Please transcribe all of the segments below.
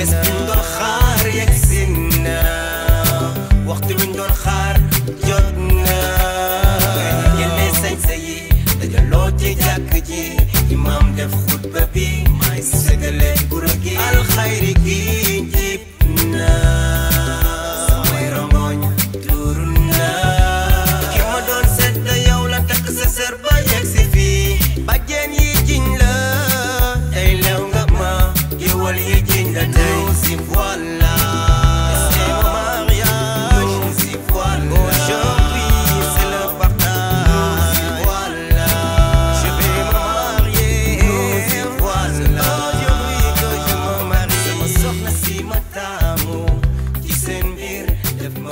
بس من دون خار يكسنا وقت من دون خار يدنا يلمي سنسي دجلوتي جاكجي إمام دف خطبة بي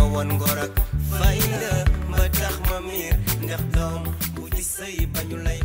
wan gorak fayda matax mamir ndax doom bu di sey bañu lay